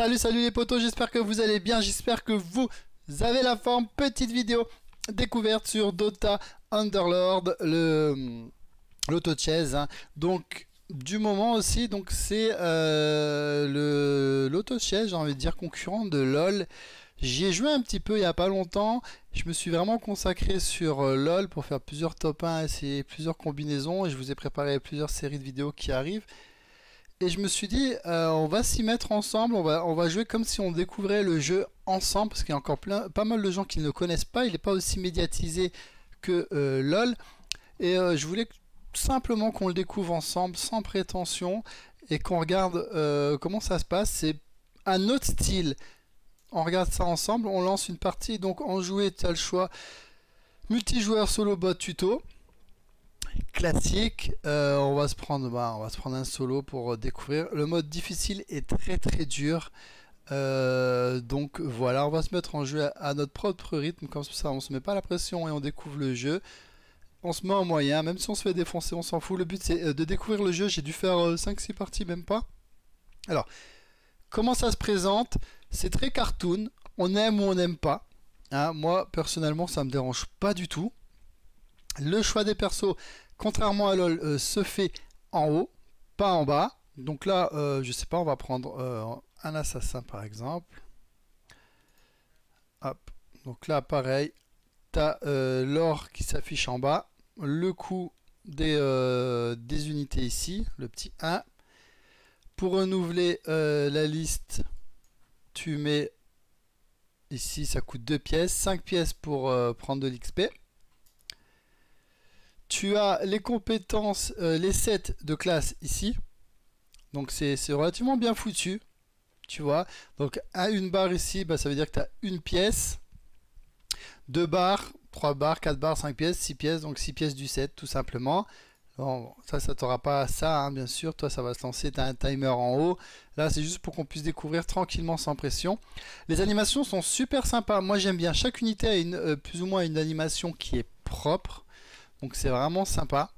Salut, salut les potos, j'espère que vous allez bien, j'espère que vous avez la forme. Petite vidéo découverte sur Dota Underlord, le l'auto chess. Hein. Donc du moment aussi, donc c'est euh, le l'auto chess, j'ai envie de dire concurrent de LoL. J'y ai joué un petit peu il n'y a pas longtemps. Je me suis vraiment consacré sur euh, LoL pour faire plusieurs top 1, essayer plusieurs combinaisons et je vous ai préparé plusieurs séries de vidéos qui arrivent. Et je me suis dit, euh, on va s'y mettre ensemble, on va, on va jouer comme si on découvrait le jeu ensemble, parce qu'il y a encore plein, pas mal de gens qui ne le connaissent pas, il n'est pas aussi médiatisé que euh, LOL. Et euh, je voulais simplement qu'on le découvre ensemble, sans prétention, et qu'on regarde comment ça se passe. C'est un autre style. On regarde ça ensemble, on lance une partie, donc en jouer, tu as le choix multijoueur solo bot tuto classique. Euh, on, va se prendre, bah, on va se prendre un solo pour découvrir. Le mode difficile est très très dur. Euh, donc voilà, on va se mettre en jeu à, notre propre rythme. Comme ça, on se met pas la pression et on découvre le jeu. On se met en moyen, même si on se fait défoncer, on s'en fout. Le but c'est euh, de découvrir le jeu. J'ai dû faire 5-6 parties, même pas. Alors, comment ça se présente? C'est très cartoon. On aime ou on n'aime pas. Hein, moi, personnellement, ça me dérange pas du tout. Le choix des persos, contrairement à LoL, euh, se fait en haut, pas en bas. Donc là, euh, je sais pas, on va prendre euh, un assassin par exemple. Hop. Donc là, pareil, tu as l'or qui s'affiche en bas, le coût des, des, unités ici, le petit 1. Pour renouveler la liste, tu mets ici, ça coûte 2 pièces, 5 pièces pour prendre de l'XP tu as les compétences, euh, les sets de classe ici. Donc c'est relativement bien foutu. Tu vois. Donc à une barre ici, bah, ça veut dire que tu as une pièce. Deux barres, trois barres, quatre barres, cinq pièces, six pièces. Donc six pièces du set tout simplement. Bon, ça, ça t'aura pas ça, hein, bien sûr. Toi, ça va se lancer. Tu as un timer en haut. Là, c'est juste pour qu'on puisse découvrir tranquillement sans pression. Les animations sont super sympas. Moi, j'aime bien. Chaque unité a une, euh, plus ou moins une animation qui est propre. Donc c'est vraiment sympa.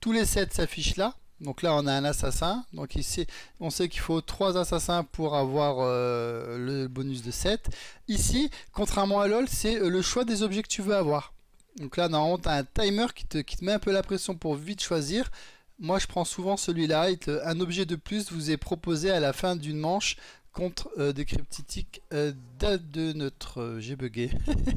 Tous les sets s'affichent là. Donc là on a un assassin. Donc ici on sait qu'il faut 3 assassins pour avoir euh, le bonus de 7. Ici, contrairement à LoL, c'est euh, le choix des objets que tu veux avoir. Donc là normalement tu as un timer qui te met un peu la pression pour vite choisir. Moi je prends souvent celui-là. Un objet de plus vous est proposé à la fin d'une manche contre euh, des cryptitiques euh, de notre... Euh, j'ai bugué.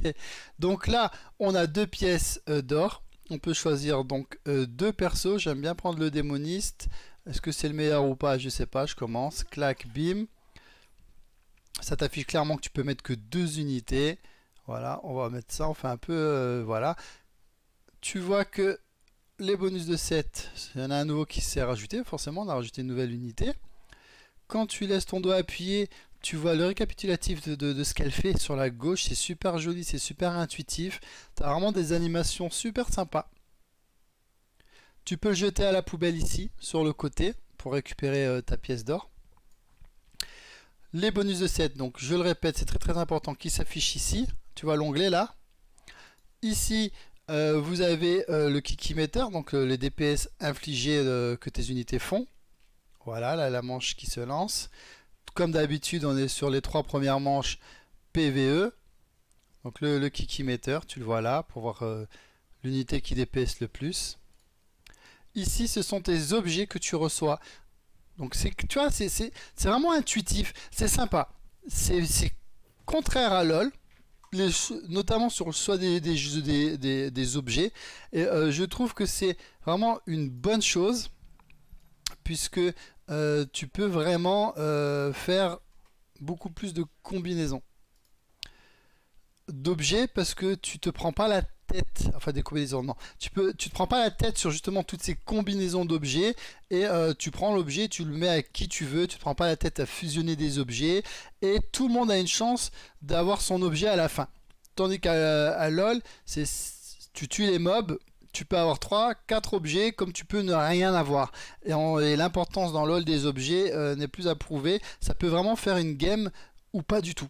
donc là, on a deux pièces d'or. On peut choisir donc deux persos. J'aime bien prendre le démoniste. Est-ce que c'est le meilleur ou pas? Je sais pas. Je commence. Clac, bim. Ça t'affiche clairement que tu peux mettre que deux unités. Voilà, on va mettre ça. On fait un peu... voilà. Tu vois que les bonus de 7, il y en a un nouveau qui s'est rajouté. Forcément, on a rajouté une nouvelle unité quand tu laisses ton doigt appuyé, tu vois le récapitulatif de, ce qu'elle fait sur la gauche. C'est super joli, c'est super intuitif. Tu as vraiment des animations super sympas. Tu peux le jeter à la poubelle ici, sur le côté, pour récupérer euh, ta pièce d'or. Les bonus de 7, donc je le répète, c'est très très important, qui s'affiche ici. Tu vois l'onglet là. Ici, euh, vous avez euh, le kikimeter, donc les DPS infligés que tes unités font. Voilà, là, la manche qui se lance. Comme d'habitude, on est sur les trois premières manches PVE. Donc le, le kikimeter, tu le vois là, pour voir euh, l'unité qui dépaisse le plus. Ici, ce sont tes objets que tu reçois. Donc tu vois, c'est vraiment intuitif, c'est sympa. C'est contraire à LoL, notamment sur le choix des, des, des, objets. Et euh, je trouve que c'est vraiment une bonne chose puisque euh, tu peux vraiment euh, faire beaucoup plus de combinaisons d'objets parce que tu te prends pas la tête enfin des combinaisons tu peux tu te prends pas la tête sur justement toutes ces combinaisons d'objets et euh, tu prends l'objet tu le mets à qui tu veux tu te prends pas la tête à fusionner des objets et tout le monde a une chance d'avoir son objet à la fin. Tandis qu'à LoL tu tues les mobs tu peux avoir 3, 4 objets comme tu peux ne rien avoir. Et, l'importance dans LoL des objets euh, n'est plus à prouver. Ça peut vraiment faire une game ou pas du tout.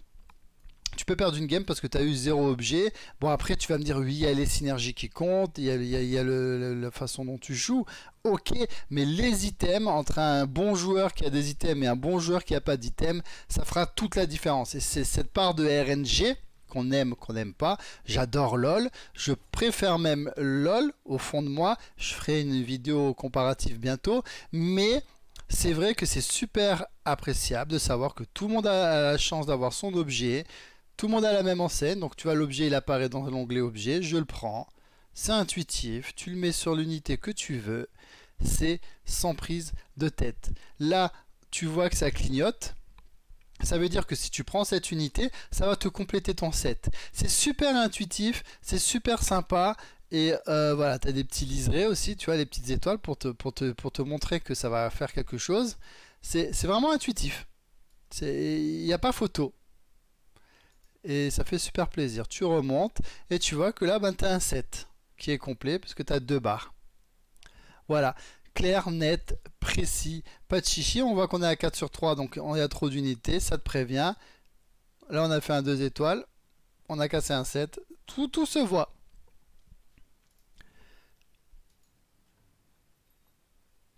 tu peux perdre une game parce que tu as eu zéro objet. Bon, après, tu vas me dire, oui, il y a les synergies qui comptent, il y a, la façon dont tu joues. Ok, mais les items, entre un bon joueur qui a des items et un bon joueur qui n'a pas d'items, ça fera toute la différence. Et c'est cette part de RNG qu'on aime, qu'on n'aime pas. J'adore LOL. Je préfère même LOL au fond de moi. Je ferai une vidéo comparative bientôt. Mais c'est vrai que c'est super appréciable de savoir que tout le monde a la chance d'avoir son objet. Tout le monde a la même enseigne. Donc tu vois l'objet, il apparaît dans l'onglet objet. Je le prends. C'est intuitif. Tu le mets sur l'unité que tu veux. C'est sans prise de tête. Là, tu vois que ça clignote. Ça veut dire que si tu prends cette unité, ça va te compléter ton set. C'est super intuitif, c'est super sympa. Et euh, voilà, tu as des petits liserés aussi, tu vois, les petites étoiles pour te, pour te, pour te montrer que ça va faire quelque chose. C'est vraiment intuitif. Il n'y a pas photo. Et ça fait super plaisir. Tu remontes et tu vois que là, ben, tu as un set qui est complet parce que tu as deux barres. Voilà clair, net, précis, pas de chichi. On voit qu'on est à 4 sur 3, donc on a trop d'unités, ça te prévient. Là, on a fait un 2 étoiles, on a cassé un 7, tout, tout se voit.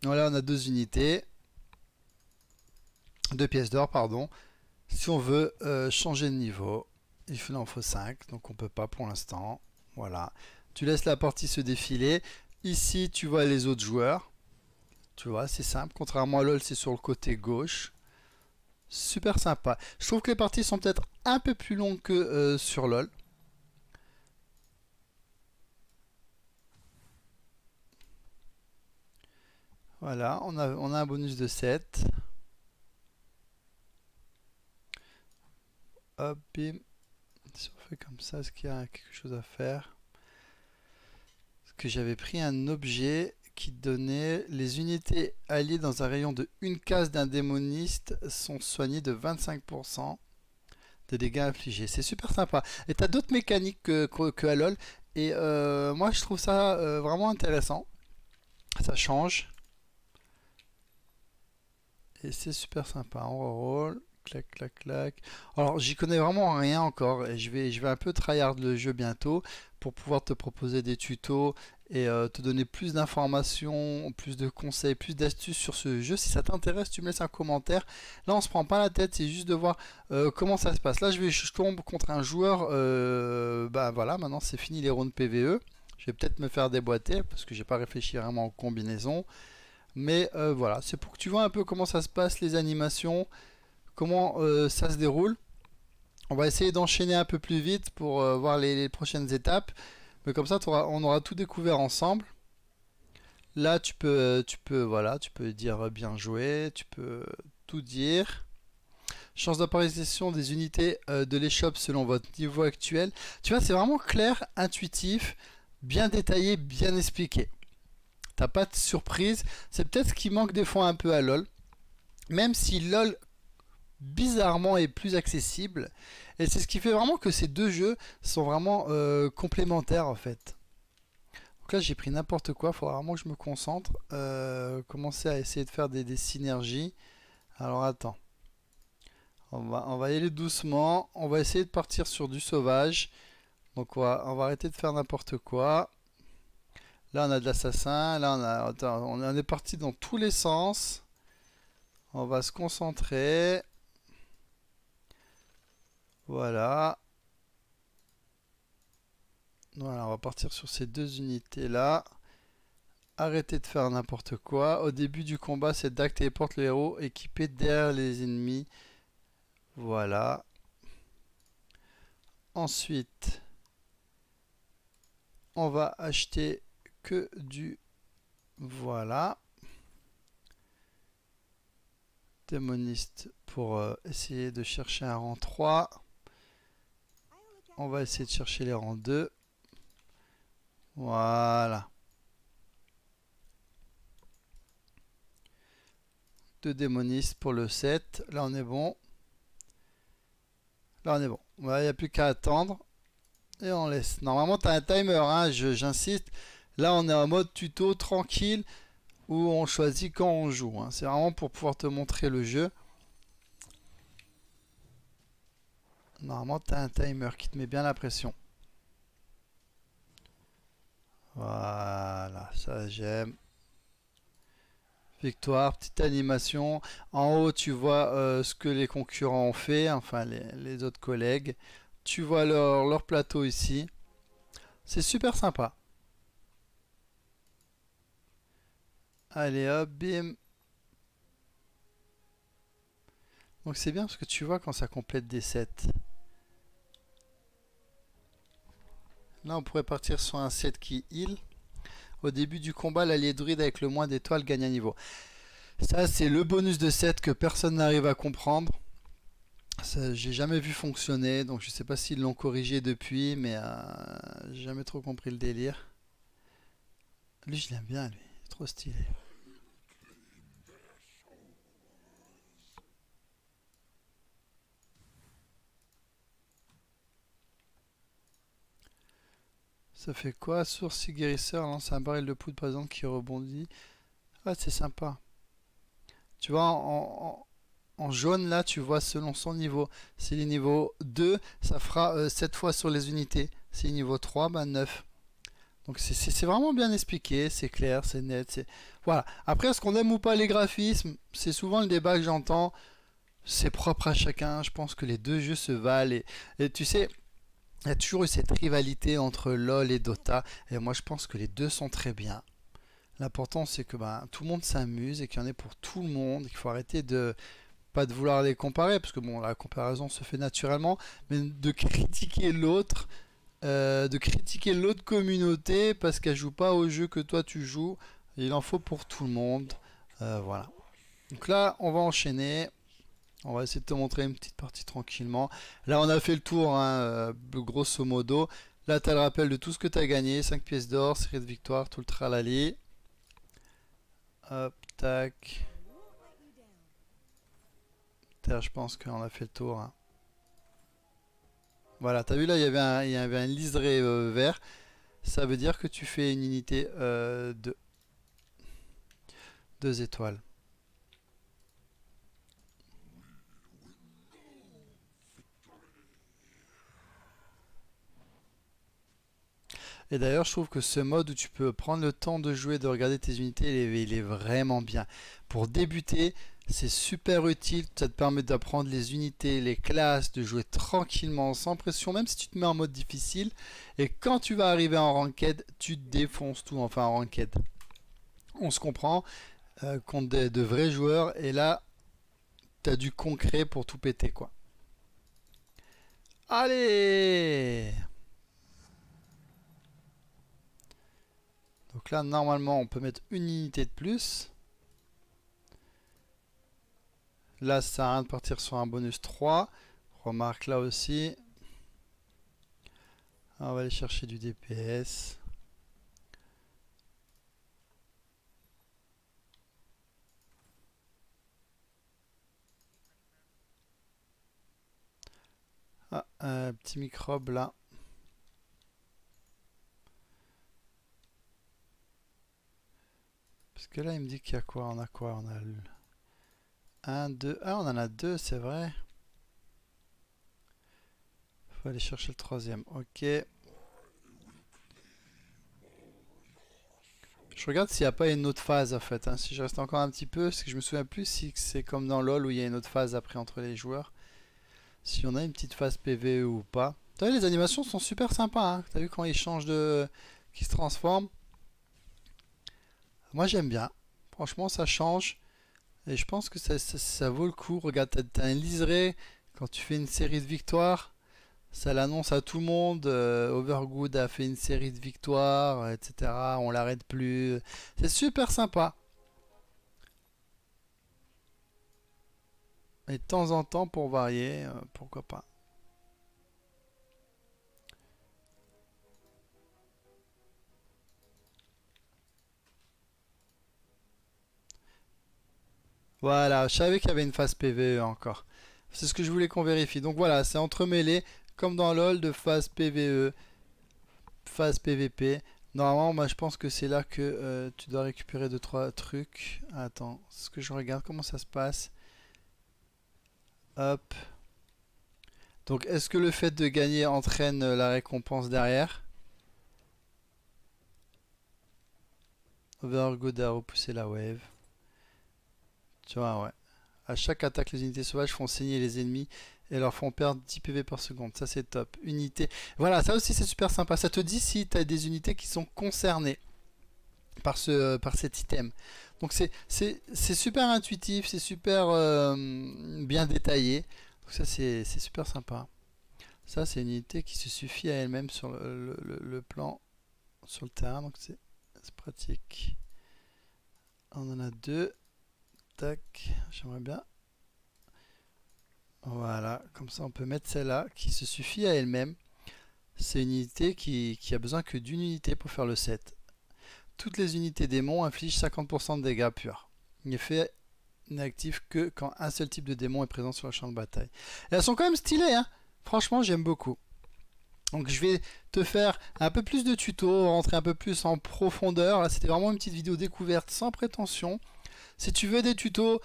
Voilà, on a deux unités, deux pièces d'or, pardon. Si on veut euh, changer de niveau, il en faut 5, donc on peut pas pour l'instant. Voilà. Tu laisses la partie se défiler. Ici, tu vois les autres joueurs. Tu vois, c'est simple. Contrairement à LoL, c'est sur le côté gauche. Super sympa. Je trouve que les parties sont peut-être un peu plus longues que euh, sur LoL. Voilà, on a, on a un bonus de 7. Hop, bim. Si on fait comme ça, est-ce qu'il y a quelque chose à faire? Est-ce que j'avais pris un objet qui donnait les unités alliées dans un rayon de une case d'un démoniste sont soignées de 25% des dégâts infligés. C'est super sympa. Et tu as d'autres mécaniques que, que, à LoL. Et euh, moi je trouve ça euh, vraiment intéressant. Ça change. Et c'est super sympa. On reroll. Clac, clac, clac. Alors j'y connais vraiment rien encore. Et je vais, je vais un peu tryhard le jeu bientôt pour pouvoir te proposer des tutos et euh, te donner plus d'informations, plus de conseils, plus d'astuces sur ce jeu. Si ça t'intéresse, tu me laisses un commentaire. Là, on se prend pas la tête, c'est juste de voir euh, comment ça se passe. Là, je, vais, je tombe contre un joueur. Euh, bah voilà, maintenant c'est fini les rounds PVE. Je vais peut-être me faire déboîter parce que j'ai pas réfléchi vraiment aux combinaisons. Mais voilà, c'est pour que tu vois un peu comment ça se passe, les animations, comment ça se déroule. On va essayer d'enchaîner un peu plus vite pour voir les prochaines étapes. Mais comme ça, on aura tout découvert ensemble. Là, tu peux, tu peux, voilà, tu peux dire bien joué, tu peux tout dire. Chance d'apparition des unités euh, de l'échoppe selon votre niveau actuel. Tu vois, c'est vraiment clair, intuitif, bien détaillé, bien expliqué. T'as pas de surprise. C'est peut-être ce qui manque des fois un peu à LoL. Même si LoL bizarrement est plus accessible. Et c'est ce qui fait vraiment que ces deux jeux sont vraiment euh, complémentaires en fait. Donc là j'ai pris n'importe quoi, faudra vraiment que je me concentre. Euh, commencer à essayer de faire des, synergies. Alors attends. On va, on va y aller doucement. On va essayer de partir sur du sauvage. Donc on va, on va arrêter de faire n'importe quoi. Là on a de l'assassin. Là on, a, on est parti dans tous les sens. On va se concentrer. Voilà. Voilà, on va partir sur ces deux unités là. Arrêtez de faire n'importe quoi. Au début du combat, c'est Dak téléporte le héros équipé derrière les ennemis. Voilà. Ensuite, on va acheter que du... Voilà. Démoniste pour euh, essayer de chercher un rang 3. On va essayer de chercher les rangs 2. Voilà. Deux démonistes pour le 7. Là, on est bon. Là, on est bon. Il n'y a plus qu'à attendre. Et on laisse. Normalement, tu as un timer, hein, j'insiste. Là, on est en mode tuto tranquille où on choisit quand on joue. Hein. C'est vraiment pour pouvoir te montrer le jeu. Normalement, tu as un timer qui te met bien la pression. Voilà, ça j'aime. Victoire, petite animation. En haut, tu vois euh, ce que les concurrents ont fait, enfin les, autres collègues. Tu vois leur, leur plateau ici. C'est super sympa. Allez hop, bim. Donc c'est bien parce que tu vois quand ça complète des sets. Là on pourrait partir sur un set qui heal. Au début du combat, l'allié druide avec le moins d'étoiles gagne un niveau. Ça c'est le bonus de set que personne n'arrive à comprendre. J'ai jamais vu fonctionner, donc je sais pas s'ils l'ont corrigé depuis, mais euh, j'ai jamais trop compris le délire. Lui je l'aime bien lui, trop stylé. Ça fait quoi Source guérisseur lance un baril de poudre par exemple qui rebondit. Ah, c'est sympa. Tu vois, en, jaune là, tu vois selon son niveau. Si les niveau 2, ça fera 7 euh, fois sur les unités. Si niveau 3, bah 9. Donc c'est vraiment bien expliqué, c'est clair, c'est net. Voilà. Après, est-ce qu'on aime ou pas les graphismes? C'est souvent le débat que j'entends. C'est propre à chacun. Je pense que les deux jeux se valent. et tu sais, il y a toujours eu cette rivalité entre LoL et Dota. Et moi, je pense que les deux sont très bien. L'important, c'est que bah, tout le monde s'amuse et qu'il y en ait pour tout le monde. Il faut arrêter de pas de vouloir les comparer, parce que bon, la comparaison se fait naturellement, mais de critiquer l'autre, euh, de critiquer l'autre communauté parce qu'elle joue pas au jeu que toi tu joues. Il en faut pour tout le monde. Euh, voilà. Donc là, on va enchaîner. On va essayer de te montrer une petite partie tranquillement. Là, on a fait le tour, hein, euh, grosso modo. Là, tu as le rappel de tout ce que tu as gagné. 5 pièces d'or, série de victoire, tout le tralali. Hop, tac. je pense qu'on a fait le tour. Hein. Voilà, tu as vu là, il y avait un, un liseré euh, vert. Ça veut dire que tu fais une unité euh, de 2 étoiles. Et d'ailleurs, je trouve que ce mode où tu peux prendre le temps de jouer, de regarder tes unités, il est, vraiment bien. Pour débuter, c'est super utile. Ça te permet d'apprendre les unités, les classes, de jouer tranquillement, sans pression, même si tu te mets en mode difficile. Et quand tu vas arriver en ranked, tu défonces tout, enfin en ranked. On se comprend, euh, contre de vrais joueurs. Et là, tu as du concret pour tout péter, quoi. Allez Donc là, normalement, on peut mettre une unité de plus. Là, ça sert à rien de partir sur un bonus 3. Remarque là aussi. on va aller chercher du DPS. Ah, un petit microbe là. Parce que là, il me dit qu'il y a quoi On a quoi On a 1, 2. Ah, on en a deux, c'est vrai. Faut aller chercher le troisième. Ok. Je regarde s'il n'y a pas une autre phase en fait. Hein. Si je reste encore un petit peu, parce que je me souviens plus si c'est comme dans LoL où il y a une autre phase après entre les joueurs. Si on a une petite phase PVE ou pas. T'as vu, les animations sont super sympas. Hein. T'as vu quand ils changent de... qui se transforment? Moi j'aime bien. Franchement ça change. Et je pense que ça, vaut le coup. Regarde, t'as un liseré. Quand tu fais une série de victoires, ça l'annonce à tout le monde. Euh, Overgood a fait une série de victoires, etc. On l'arrête plus. C'est super sympa. Et de temps en temps, pour varier, euh, pourquoi pas. Voilà, je savais qu'il y avait une phase PVE encore. C'est ce que je voulais qu'on vérifie. Donc voilà, c'est entremêlé, comme dans LoL, de phase PVE, phase PVP. Normalement, moi je pense que c'est là que euh, tu dois récupérer 2-3 trucs. Attends, ce que je regarde, comment ça se passe? Hop. Donc est-ce que le fait de gagner entraîne la récompense derrière? Overgood a repoussé la wave. Tu vois, ouais. À chaque attaque, les unités sauvages font saigner les ennemis et leur font perdre 10 PV par seconde. Ça, c'est top. Unité. Voilà, ça aussi, c'est super sympa. Ça te dit si tu as des unités qui sont concernées par, ce, par cet item. Donc, c'est super intuitif, c'est super euh, bien détaillé. Donc, ça, c'est super sympa. Ça, c'est une unité qui se suffit à elle-même sur le, plan, sur le terrain. Donc, c'est pratique. On en a deux. Tac, j'aimerais bien. Voilà, comme ça on peut mettre celle-là qui se suffit à elle-même. C'est une unité qui, a besoin que d'une unité pour faire le set. Toutes les unités démons infligent 50% de dégâts purs. L'effet actif que quand un seul type de démon est présent sur le champ de bataille. Elles sont quand même stylées, hein franchement j'aime beaucoup. Donc je vais te faire un peu plus de tutos, rentrer un peu plus en profondeur. Là c'était vraiment une petite vidéo découverte sans prétention. Si tu veux des tutos,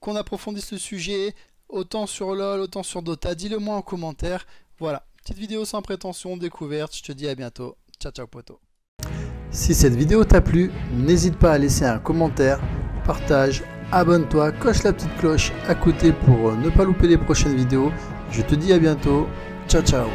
qu'on approfondisse le sujet, autant sur LoL, autant sur Dota, dis-le moi en commentaire. Voilà, petite vidéo sans prétention, découverte. Je te dis à bientôt. Ciao ciao poto. Si cette vidéo t'a plu, n'hésite pas à laisser un commentaire, partage, abonne-toi, coche la petite cloche à côté pour ne pas louper les prochaines vidéos. Je te dis à bientôt. Ciao ciao